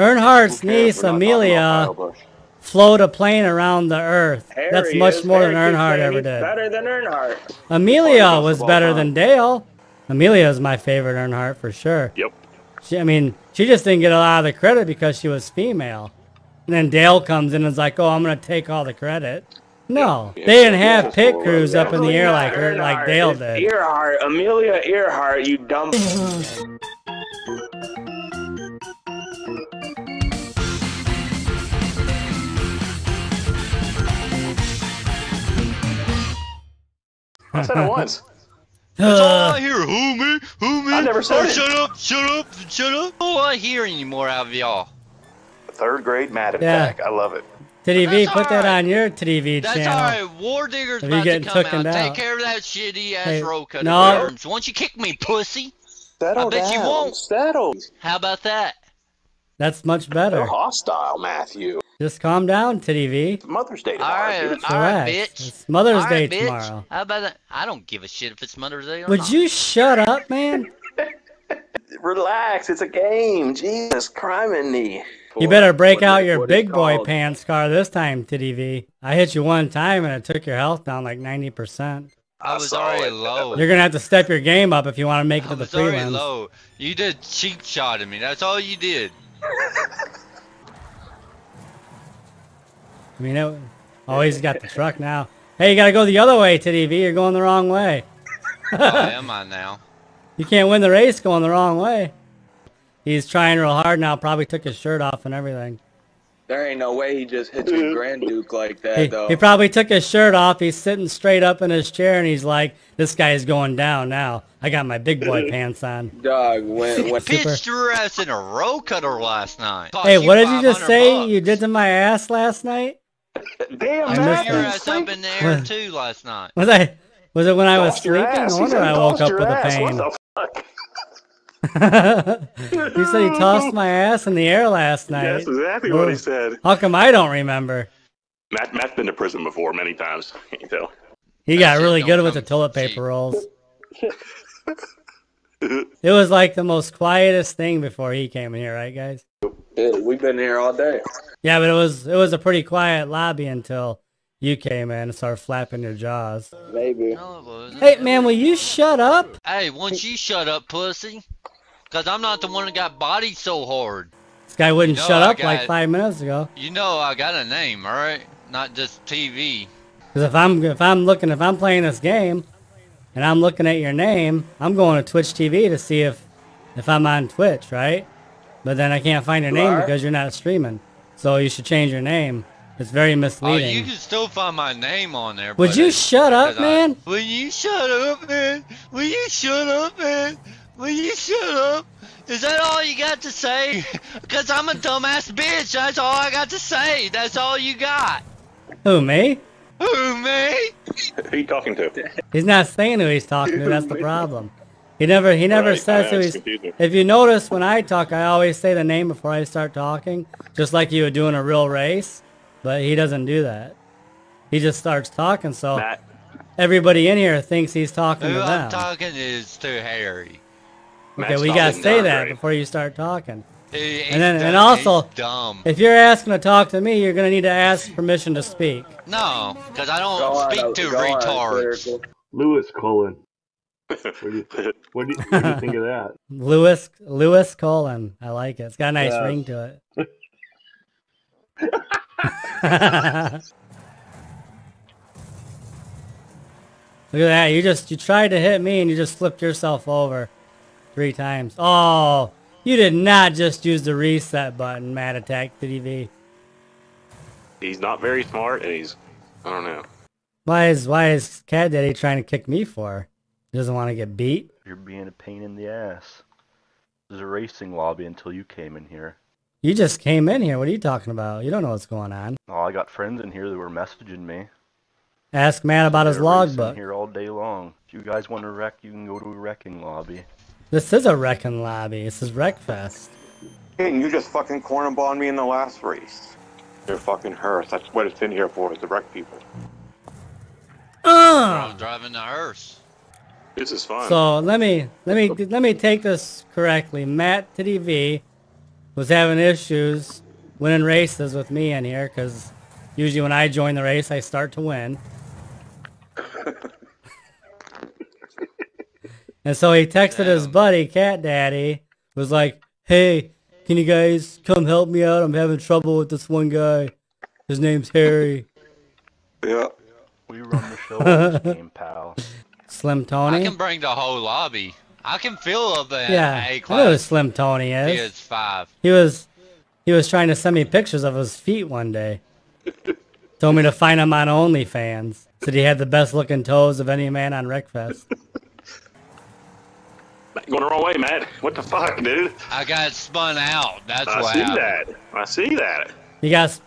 Earnhardt's niece, We're not talking about Amelia, Kyle Busch. flowed a plane around the earth. Harry That's much is. more than Harry keeps Earnhardt ever did. Better than Earnhardt. Amelia was better time. than Dale. Amelia is my favorite Earnhardt for sure. Yep. She, I mean, she just didn't get a lot of the credit because she was female. And then Dale comes in and is like, "Oh, I'm gonna take all the credit." No, Yeah, they didn't have pit yeah, crews up in the air like her, like Dale It's did. Earhart, Amelia Earhart, you dumb. I said it once. That's all I hear. Who me? Who me? I never said oh, it. Shut up! Shut up! Shut up! All I hear anymore out of y'all. Third grade Mad Yeah. Attack. I love it. Titty V, That's put that alright. on your Titty V That's channel. alright. War Digger's If you about to come tookened out. Take care of that shitty ass Hey, roll cutter. no. worms. Once you kick me, pussy. Settle I bet you won't. Settle. How about that? That's much They're better. hostile, Matthew. Just calm down, Titty V. It's Mother's Day tomorrow. Alright, dude. alright, bitch. It's Mother's Alright, Day bitch. tomorrow. How about that? I don't give a shit if it's Mother's Day or Would not. you shut up, man? Relax. It's a game. Jesus, crime in me. You better break What out is- your what is big boy called- pants car this time, Titty V. I hit you one time and it took your health down like 90%. I I was already it. low. You're gonna have to step your game up if you want to make it I to the was already prelims. low. You did cheap shot at me. That's all you did. I mean, it, oh, he's got the truck now. Hey, you gotta go the other way, Titty V. You're going the wrong way. oh, am I now? You can't win the race going the wrong way. He's trying real hard now. Probably took his shirt off and everything. There ain't no way he just hits you Grand Duke like that, He, though. he probably took his shirt off. He's sitting straight up in his chair and he's like, "This guy is going down now. I got my big boy pants on." Dog, went. when Super. Pitched your ass in a row cutter last night. Cost Hey, what did you just say? bucks. You did to my ass last night? Damn, I Threw missed your that. ass up in the air too last night. Was I? Was it when I was sleeping? ass. No He wonder I woke up your with a ass. What pain. the fuck? you said he tossed my ass in the air last night. That's exactly what he said. How come I don't remember? Matt, Matt's been to prison before many times. You know. He got shit really good with the toilet cheap. paper rolls. It was like the most quietest thing before he came in here, right, guys? Yeah, we've been here all day. Yeah, but it was it was a pretty quiet lobby until you came in and started flapping your jaws. Maybe. No. Hey, man, will you shut up? Hey, once you shut up, pussy. Cause I'm not the one that got bodied so hard. This guy wouldn't You know shut I up like five minutes ago. You know I got a name, alright? Not just TV. Because if I'm if I'm looking if I'm playing this game, and I'm looking at your name, I'm going to Twitch TV to see if if I'm on Twitch, right? But then I can't find your You name are? because you're not streaming. So you should change your name. It's very misleading. Oh, misleading. you can still find my name on there. Would but you shut up, I- man? Will you shut up, man? Will you shut up, man? Will you shut up? Is that all you got to say? Because I'm a dumbass bitch. That's all I got to say. That's all you got. Who me? Who, me? Who you talking to? He's not saying who he's talking to. That's the problem. He never he never Right, says who he's. If you notice when I talk, I always say the name before I start talking, just like you would do in a real race. But he doesn't do that. He just starts talking, so Matt, everybody in here thinks he's talking Who to I'm talking is to Harry. Okay, Matt's we gotta say that Andre. before you start talking. He- And then- and dumb- also- dumb. If you're asking to talk to me, you're gonna need to ask permission to speak. No, because I don't on, speak to retards. Lyrical. Lewis Cullen. What do you, what do you, what do you think of that? Lewis Lewis Colin, I like it. It's got a nice Yeah. ring to it. Look at that! You just you tried to hit me and you just flipped yourself over three times. Oh, you did not just use the reset button, Mad Attack TV. he's not very smart, and he's, I don't know. Why is why is Cat Daddy trying to kick me for? He doesn't want to get beat. You're being a pain in the ass. There's a racing lobby until you came in here. You just came in here. What are you talking about? You don't know what's going on. Oh, I got friends in here that were messaging me. Ask man about his They're racing logbook. here all day long. If you guys want to wreck, you can go to a wrecking lobby. This is a wrecking lobby. This is Wreckfest. Hey, you just fucking cornerballed me in the last race. They're fucking hearse. That's what it's in here for, is to wreck people. I Uh, was driving the hearse. This is fun. so let me let me let me take this correctly. Matt Titty V was having issues winning races with me in here because usually when I join the race, I start to win. and so he texted his buddy, Cat Daddy, was like, "Hey, can you guys come help me out? I'm having trouble with this one guy. His name's Harry." Yeah. We run the show on this game, pal. Slim Tony. I can bring the whole lobby. I can fill up the Yeah, A I know who class Slim Tony is. PS5. He was he was trying to send me pictures of his feet one day. Told me to find him on OnlyFans. Said he had the best looking toes of any man on Wreckfest. Going the wrong way, Matt. What the fuck, dude? I got spun out. That's why. I what see happened. that. I see that. You got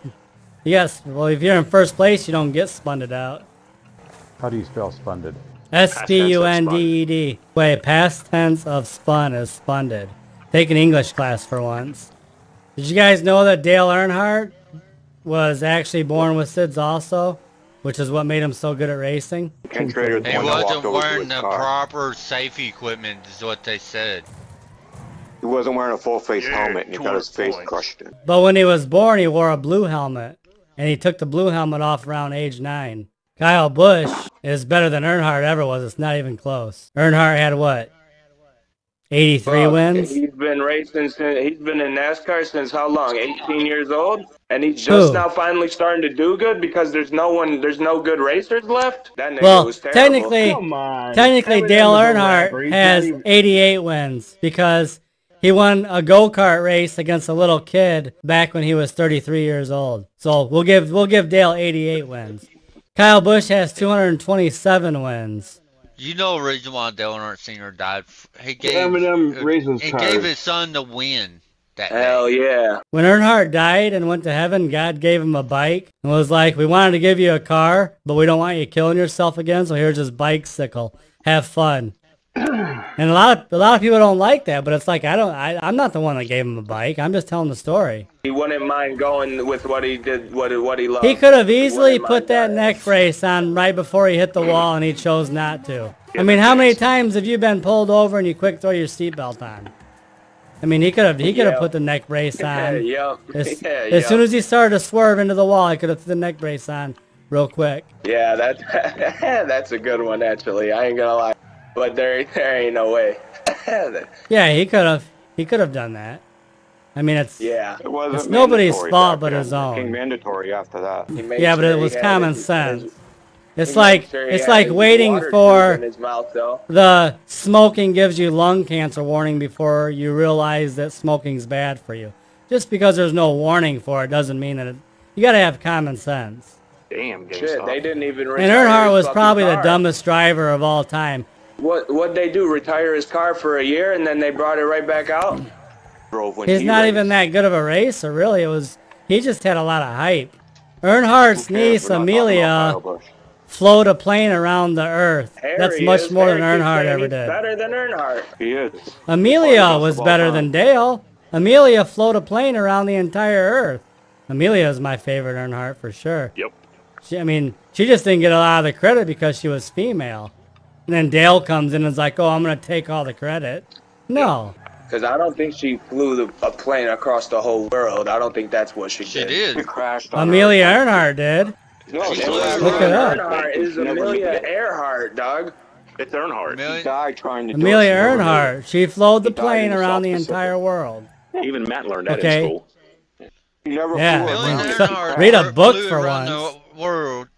you got well if you're in first place you don't get spunded out. How do you spell spunded? S P U N D E D. Wait, past tense of spun is spunded. Take an English class for once. Did you guys know that Dale Earnhardt was actually born with SIDS also? Which is what made him so good at racing? Ken Trader, the He one that walked wasn't wearing the car. proper safety equipment, is what they said. He wasn't wearing a full face Yeah, helmet, and he got his face points. crushed in. But when he was born, he wore a blue helmet, and he took the blue helmet off around age nine. Kyle Busch is better than Earnhardt ever was. It's not even close. Earnhardt had what? 83 Fuck, wins? He's been racing since he's been in NASCAR since how long? 18 years old, and he's just Who? now finally starting to do good because there's no one, there's no good racers left. That nigga Well, was terrible. technically, on. technically Kevin Dale Evans is a Earnhardt has 88 wins because he won a go-kart race against a little kid back when he was 33 years old. So we'll give we'll give Dale 88 wins. Kyle Busch has 227 wins. You know the reason why Dale Earnhardt Sr. died? He gave, Eminem uh, raises he cars. gave his son the win that Hell day. yeah. When Earnhardt died and went to heaven, God gave him a bike and was like, "We wanted to give you a car, but we don't want you killing yourself again. So here's this bicycle. Have fun." And a lot of a lot of people don't like that, but it's like I don't. I, I'm not the one that gave him a bike. I'm just telling the story. He wouldn't mind going with what he did, what what he loved. He could have easily put that neck brace on right before he hit the wall, and he chose not to. I mean, how many times have you been pulled over and you quick throw your seatbelt on? I mean, he could have he could have put the neck brace on. yep. As, yeah, as yep. soon as he started to swerve into the wall, he could have put the neck brace on real quick. Yeah, that that's a good one actually. I ain't gonna lie, but there there ain't no way. Yeah, he could have. He could have done that. I mean, it's yeah. It wasn't It's nobody's fault but his own. became mandatory after that. He made yeah, but it was common his- sense. his- It's like sure it's like waiting for his mouth, the smoking gives you lung cancer warning before you realize that smoking's bad for you. Just because there's no warning for it doesn't mean that it, you got to have common sense. Damn, Shit, GameStop. they didn't even. And retire Earnhardt was fucking probably the dumbest driver of all time. What what they do? Retire his car for a year and then they brought it right back out. Drove when He's he not raced. even that good of a racer, really. It was he just had a lot of hype. Earnhardt's niece We're not talking Amelia about Kyle Busch. flowed a plane around the Earth. Harry That's much is. more than Harry keeps Earnhardt ever did. Better than Earnhardt. He is. Amelia Probably was better all than. Dale. Amelia flowed a plane around the entire Earth. Amelia is my favorite Earnhardt for sure. Yep. She, I mean, she just didn't get a lot of the credit because she was female. And then Dale comes in and is like, "Oh, I'm gonna take all the credit." No, Because I don't think she flew the, a plane across the whole world. I don't think that's what she, She did. He did. crashed on Amelia her. Earnhardt did. No, She they flew were- out Look it up. Earnhardt is Amelia looked at it. Earhart, dog. It's Earnhardt. He Million, died trying to. Amelia She never. Earnhardt. She flew the plane around the Pacific. entire world. Even Matt learned that Okay. in school. He never Yeah. flew Million around. So- Earnhardt read a book for once. the world,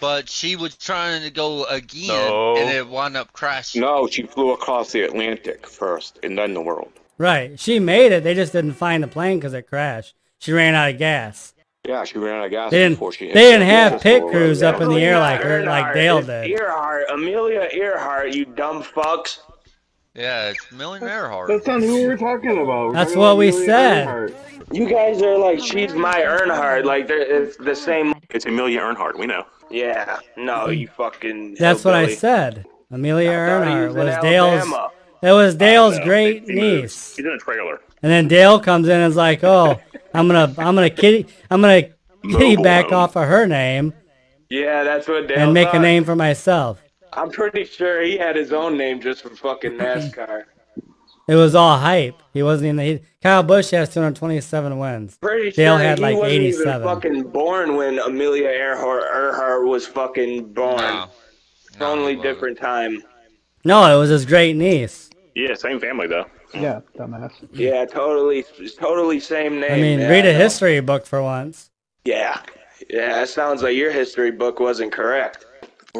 but she was trying to go again, No. and it wound up crashing. No, she flew across the Atlantic first, and then the world. Right. She made it. They just didn't find the plane because it crashed. She ran out of gas. Yeah, she ran out of gas They didn't. before she hit They didn't have pit crews whatever. up in the air like her, like Dale did. Earhart, Amelia Earhart, you dumb fucks. Yeah, it's Million Earhart. That's not who we're talking about. We're That's talking what about we Amelia said. Earhart. You guys are like, she's my Earnhardt. Like, it's the same. It's Amelia Earnhardt. We know. Yeah, no, you fucking. That's what I said. Amelia I thought he Earnhart was was Dale's. It was Dale's great he niece. He's in a trailer. And then Dale comes in and is like, "Oh, I'm gonna, I'm gonna kitty, I'm gonna kitty back off of her name Yeah, that's what Dale and make a name for myself." I'm pretty sure he had his own name just for fucking NASCAR. It was all hype. He wasn't even. He, Kyle Busch has 227 wins. Pretty Dale sure had, he like, wasn't 87. even fucking born when Amelia Earhart, Earhart was fucking born. No. No, Only he wasn't. different time. No, it was his great niece. Yeah, same family though. Yeah, dumbass. Yeah, totally, totally same name. I mean, yeah, read a history book for once. Yeah, yeah. It sounds like your history book wasn't correct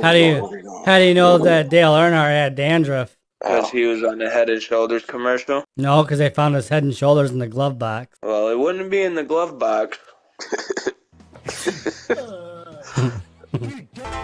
How do you how do you know that Dale Earnhardt had dandruff? Because oh. he was on the Head and Shoulders commercial. No, because they found his head and shoulders in the glove box. Well, it wouldn't be in the glove box.